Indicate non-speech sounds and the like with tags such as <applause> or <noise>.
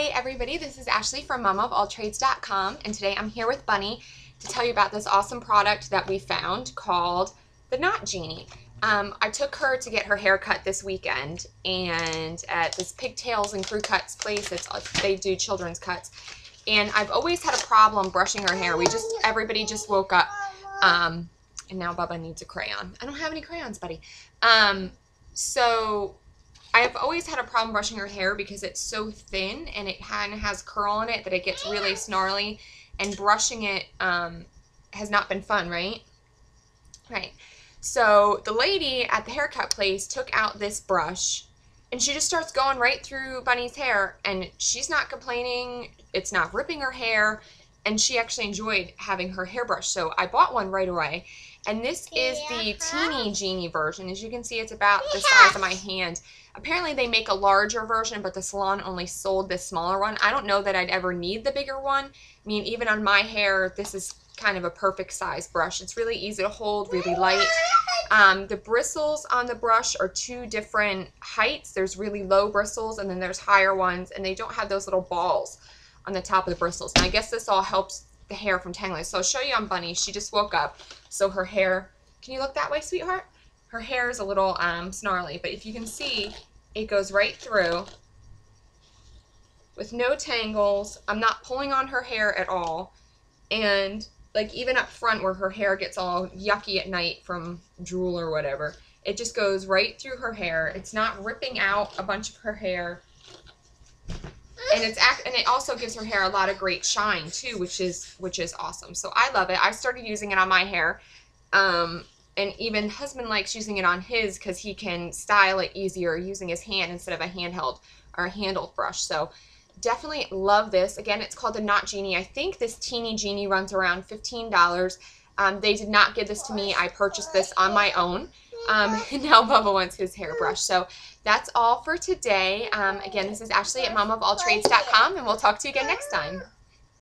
Hey everybody, this is Ashley from MamaofAllTrades.com and today I'm here with Bunny to tell you about this awesome product that we found called the Knot Genie. Um, I took her to get her hair cut this weekend and at this Pigtails and Crew Cuts place, it's, they do children's cuts. And I've always had a problem brushing her hair. We just, everybody just woke up um, and now Bubba needs a crayon. I don't have any crayons, buddy. Um, so I've always had a problem brushing her hair because it's so thin and it kind of has curl in it that it gets really snarly and brushing it um, has not been fun, right? Right. So the lady at the haircut place took out this brush and she just starts going right through Bunny's hair and she's not complaining. It's not ripping her hair and she actually enjoyed having her hairbrush. So I bought one right away. And this is the teeny genie version. As you can see, it's about the size of my hand. Apparently they make a larger version, but the salon only sold this smaller one. I don't know that I'd ever need the bigger one. I mean, even on my hair, this is kind of a perfect size brush. It's really easy to hold, really light. Um, the bristles on the brush are two different heights. There's really low bristles and then there's higher ones and they don't have those little balls on the top of the bristles. And I guess this all helps the hair from tangling. So I'll show you on Bunny. She just woke up, so her hair, can you look that way, sweetheart? Her hair is a little um, snarly, but if you can see, it goes right through with no tangles. I'm not pulling on her hair at all. And like even up front where her hair gets all yucky at night from drool or whatever, it just goes right through her hair. It's not ripping out a bunch of her hair and it's act and it also gives her hair a lot of great shine too, which is which is awesome. So I love it. I started using it on my hair. Um, and even husband likes using it on his because he can style it easier using his hand instead of a handheld or a handled brush. So definitely love this. Again, it's called the Knot Genie. I think this teeny genie runs around $15. Um, they did not give this to me. I purchased this on my own. Um, <laughs> now Bubba wants his hairbrush. So that's all for today. Um, again, this is Ashley at momofalltrades.com, and we'll talk to you again next time.